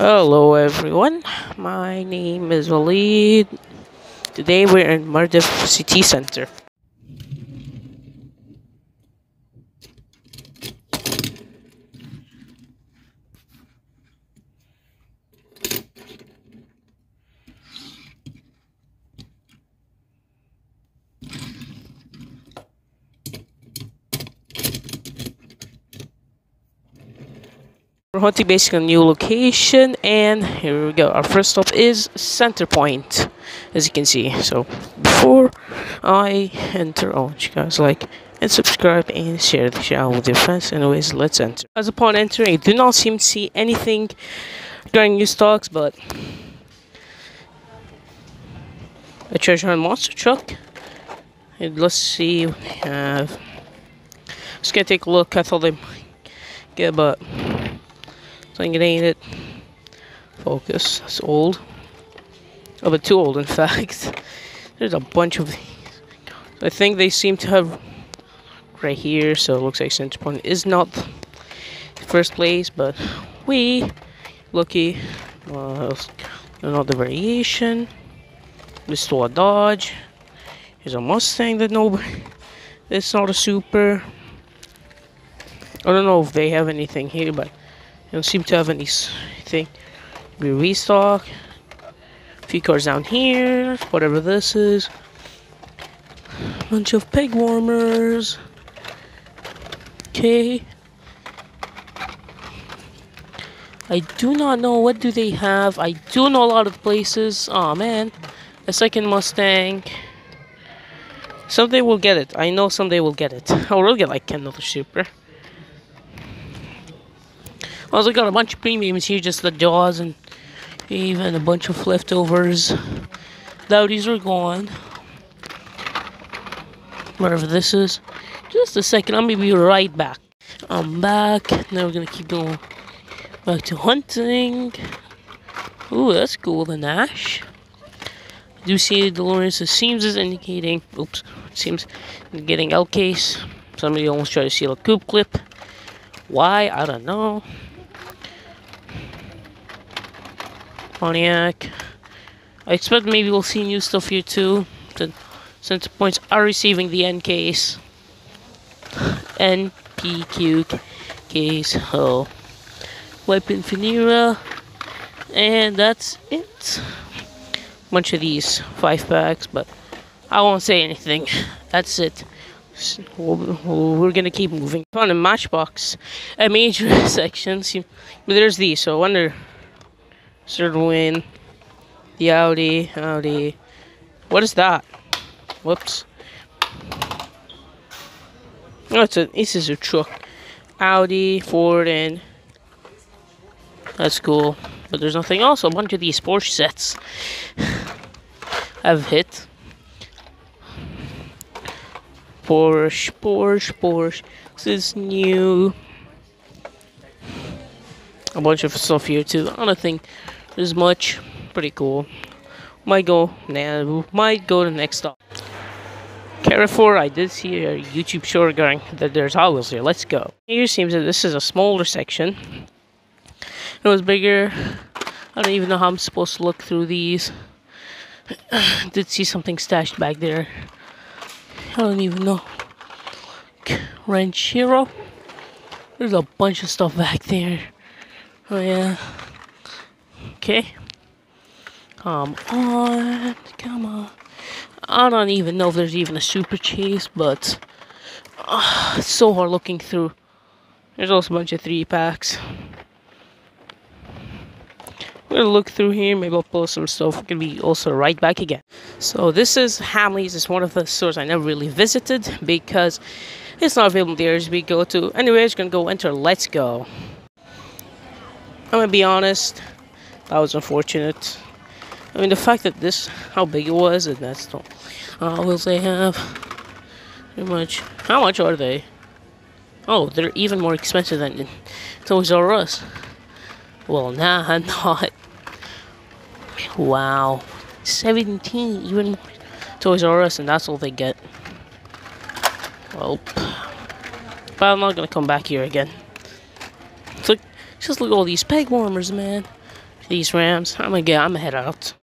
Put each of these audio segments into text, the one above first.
Hello everyone, my name is Walid. Today we're in Mardif City Center. We're hunting basically a new location and here we go. Our first stop is Center Point, as you can see. So before I enter, oh, you guys like and subscribe and share the channel with your friends. Anyways, let's enter. As upon entering, I do not seem to see anything regarding new stocks, but a treasure hunt monster truck. And let's see. We have. Just gonna take a look. I thought they get, but think it ain't it. Focus. That's old. Oh, a bit too old, in fact. There's a bunch of these. I think they seem to have right here, so it looks like center point is not first place, but we lucky. Another variation. This is a Dodge. Here's a Mustang that nobody. It's not a super. I don't know if they have anything here, but don't seem to have anything. We restock. A few cars down here. Whatever this is. Bunch of peg warmers. Okay. I do not know what do they have. I do know a lot of places. Oh man. A second Mustang. Someday we'll get it. I know someday we'll get it. I will get like another super. Also got a bunch of premiums here, just the Jaws and even a bunch of leftovers. Audis are gone. Whatever this is. Just a second, I'm gonna be right back. I'm back. Now we're gonna keep going back to hunting. Ooh, that's cool, the Nash. I do see DeLorean, it seems is indicating, oops, seems getting L case. Somebody almost tried to steal a coop clip. Why? I don't know. Pontiac. I expect maybe we'll see new stuff here too. Since points are receiving the N case. NPQ case. Oh. Weapon. And that's it. Bunch of these five packs, but I won't say anything. That's it. We're gonna keep moving. Found a matchbox, a major section. But there's these, so I wonder Third win. The Audi. Audi. What is that? Whoops. Oh, it's a this is a truck. Audi, Ford, and that's cool. But there's nothing else. A bunch of these Porsche sets I've hit. Porsche, Porsche, Porsche. This is new. A bunch of stuff here too. I don't think as much. Pretty cool. Might go, nah, might go to next stop. Carrefour, I did see a YouTube short going that there's Hot Wheels here. Let's go. Here seems that this is a smaller section. It was bigger. I don't even know how I'm supposed to look through these. did see something stashed back there. I don't even know. Ranchero. There's a bunch of stuff back there. Oh yeah. Okay. Come on. Come on. I don't even know if there's even a super chase, but uh, it's so hard looking through. There's also a bunch of three packs. I'm gonna look through here, maybe I'll pull some stuff. I'm gonna be also right back again. So this is Hamley's, it's one of the stores I never really visited because it's not available there as we go to. Anyways, gonna go enter Let's Go. I'm gonna be honest, that was unfortunate. I mean, the fact that this, how big it was, and that's the uh, wheels they have. Pretty much. How much are they? Oh, they're even more expensive than Toys R Us. Well, nah, I'm not. Wow. 17, even. Toys R Us, and that's all they get. Well, but I'm not gonna come back here again. Look, just look at all these peg warmers, man. These Rams. I'm gonna get. I'm gonna head out.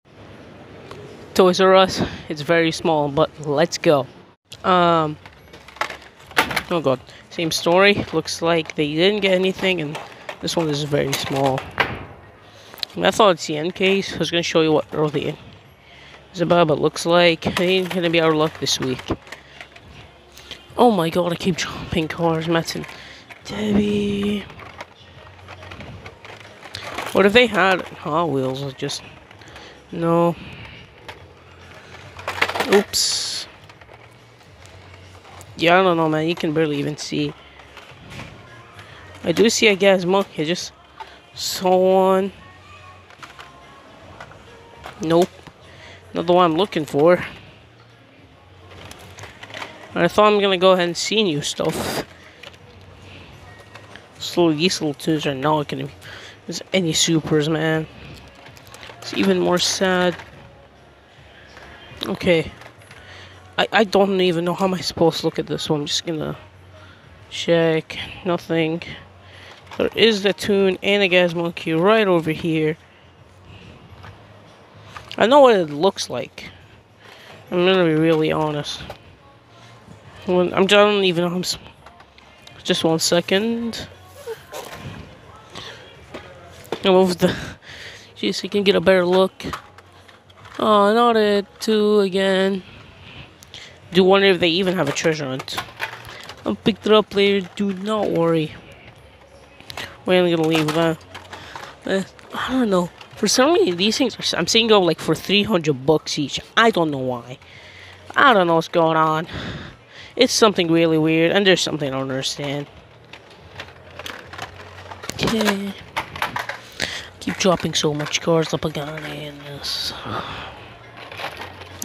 Toys R Us. It's very small, but let's go. Um. Oh god. Same story. Looks like they didn't get anything, and this one is very small. I thought it's the end case. I was gonna show you what early is about, but looks like it ain't gonna be our luck this week. Oh my god, I keep jumping cars, Matt and Debbie. What if they had Hot Wheels? Or just no. Oops. Yeah, I don't know, man. You can barely even see. I do see a gas monkey. Just so on. Nope. Not the one I'm looking for. I thought I'm gonna go ahead and see new stuff. Slow little tunes are not gonna be there's any supers, man. It's even more sad. Okay. I, I don't even know how am I supposed to look at this, so I'm just gonna check. Nothing. There is the tune and a gas monkey right over here. I know what it looks like. I'm gonna be really honest. I'm I don't even know. I'm, just one second. Move the. See so you can get a better look. Oh, not it too again. Do wonder if they even have a treasure hunt. I'll pick it up later. Do not worry. We're only gonna leave that. Uh, I don't know. For some reason, these things are, I'm seeing go like for 300 bucks each. I don't know why. I don't know what's going on. It's something really weird, and there's something I don't understand. Okay. Dropping so much cars up again in this.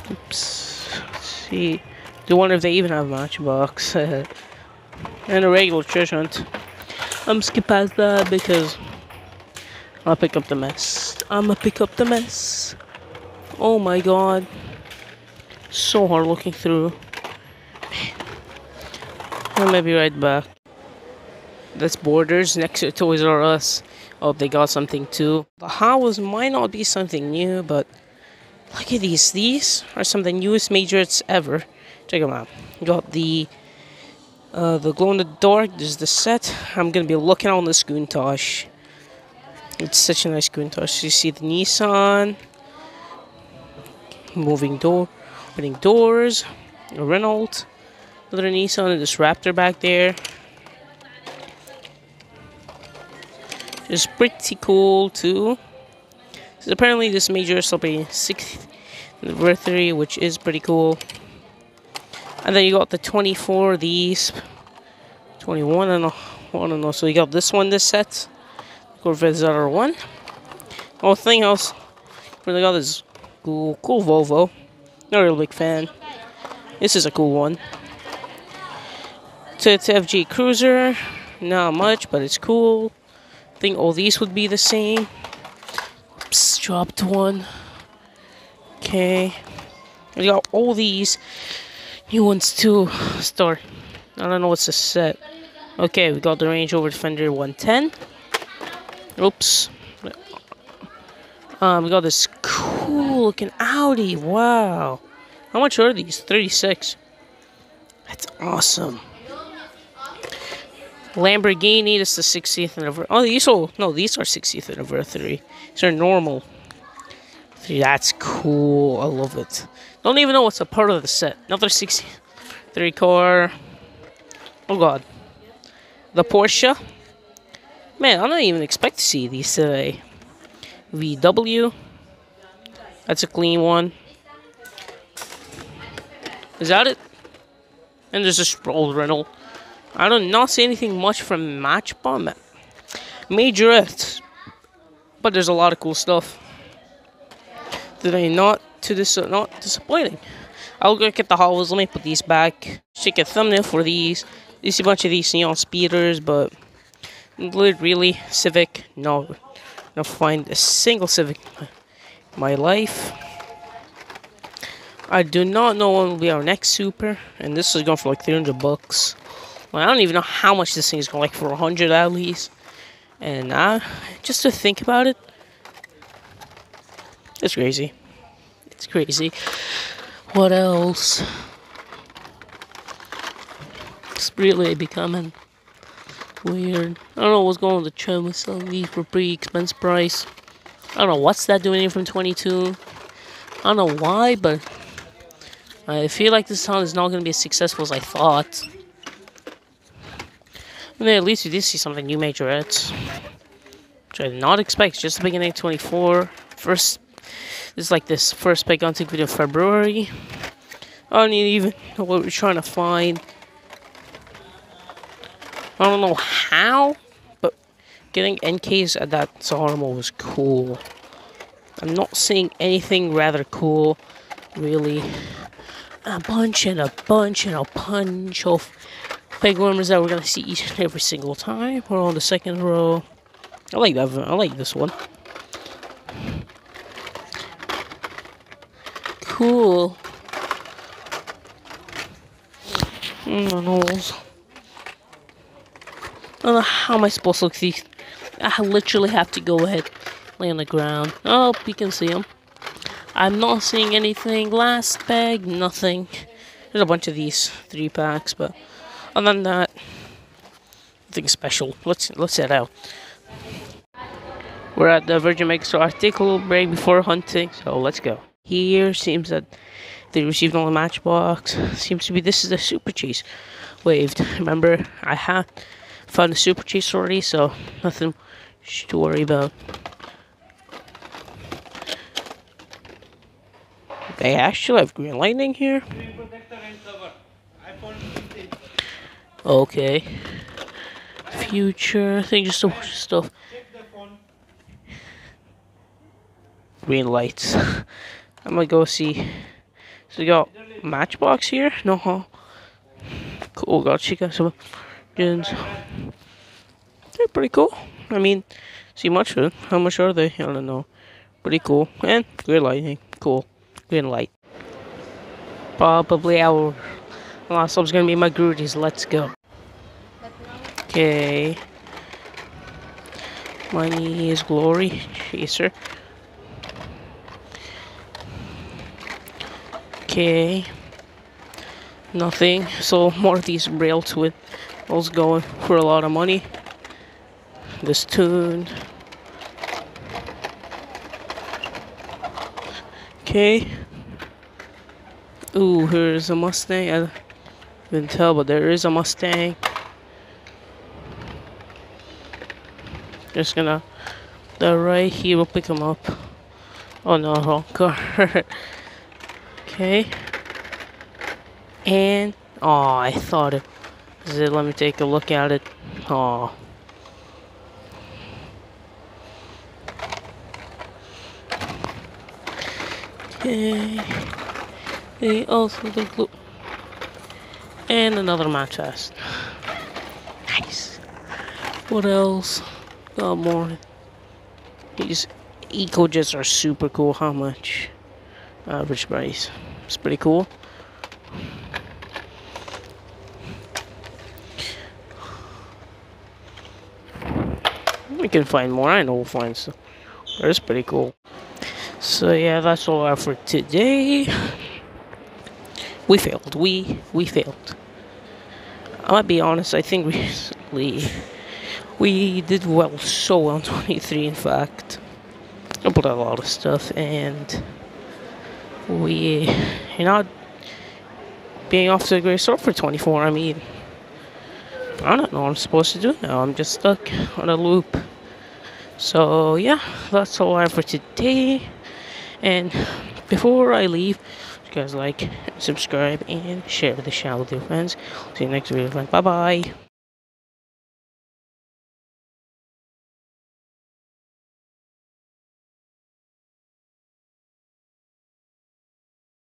Oops. Let's see. Do wonder if they even have Matchbox. and a regular treasure hunt. I'm skip past that because I'll pick up the mess. I'ma pick up the mess. Oh my god. So hard looking through. I may be right back. That's Borders next to Toys R Us. Oh, they got something too. The Howells might not be something new, but look at these. These are some of the newest majors ever. Check them out. Got the uh, the glow in the dark. There's the set. I'm gonna be looking on the Countach. It's such a nice Countach. You see the Nissan, moving door, opening doors, a Renault. Another Nissan and this Raptor back there. It's pretty cool too. So apparently this major is celebrating 6th anniversary, which is pretty cool. And then you got the 24, these 21 and I don't know. So you got this one, this set. Corvette ZR1. Oh, thing else, really got this cool, cool Volvo. Not a real big fan. This is a cool one. Toyota FJ Cruiser, not much, but it's cool. Think all these would be the same. Oops, dropped one. Okay. We got all these new ones too. Start. I don't know what's the set. Okay, we got the Range Rover Defender 110. Oops. Um, we got this cool looking Audi. Wow. How much are these? 36. That's awesome. Lamborghini, this is the 60th anniversary. Oh, these are, no, these are 60th anniversary. These are normal. That's cool. I love it. Don't even know what's a part of the set. Another 63 car. Oh, God. The Porsche. Man, I don't even expect to see these today. VW. That's a clean one. Is that it? And there's a Sproul rental. I do not not see anything much from Match Bomb. Majorette. But there's a lot of cool stuff. Today, not to this, not disappointing. I'll go get the Howells. Let me put these back. Check a thumbnail for these. You see a bunch of these neon speeders, but really Civic. No, not find a single Civic my life. I do not know when will be our next super, and this is going for like 300 bucks. Well, I don't even know how much this thing is going like for 100 at least. And uh, just to think about it, It's crazy. It's crazy. What else? It's really becoming weird. I don't know what's going on with the Choma selling these for pretty expensive price. I don't know what's that doing from 22. I don't know why, but I feel like this town is not going to be as successful as I thought. And then at least we did see something new majorettes. Which I did not expect. Just the beginning of 24. First, this is like this first big hunting video of February. I don't even know what we're trying to find. I don't know how, but getting NKs at that Zarmo was cool. I'm not seeing anything rather cool, really. A bunch and a bunch and a bunch of big wormers that we're gonna see each and every single time. We're on the second row. I like that. I like this one. Cool. Mm, I don't know how am I supposed to look these. I literally have to go ahead, lay on the ground. Oh, you can see them. I'm not seeing anything. Last bag, nothing. There's a bunch of these three packs, but other than that, nothing special. Let's let's head out. We're at the Virgin Mega so I take a little break before hunting, so let's go. Here seems that they received all the matchbox. Seems to be this is the super chase waved. Remember, I had found the super chase already, so nothing to worry about. They actually have green lightning here. Okay. Future, I think just a bunch of stuff. Green lights. I'm gonna go see. So we got Matchbox here? No. huh? Cool, got Chica, some gens. They're pretty cool. I mean, see much of How much are they? I don't know. Pretty cool. And green lighting. Cool. Green light. Probably our last sub's gonna be my Grooties. Let's go. Okay. Money is glory. Chaser. Okay. Nothing. So more of these rails with was going for a lot of money. This tune. Okay. Ooh, here's a Mustang. Didn't tell, but there is a Mustang. Just gonna, the right here will pick him up. Oh no, wrong car. okay. And, oh, I thought it it. Let me take a look at it. Oh. Okay. They also include and another match test. Nice. What else? Got more. These eco jets are super cool. How much? Average price. It's pretty cool. We can find more. I know we'll find some. That's pretty cool. So yeah, that's all I have for today. We failed. We we failed. I might be honest. I think recently we did well, so well on 23. In fact, I put a lot of stuff, and we you're not being off to a great start for 24. I mean, I don't know what I'm supposed to do now. I'm just stuck on a loop. So yeah, that's all I have for today. And before I leave, you guys like, subscribe, and share the channel with your friends. See you next video. Bye bye.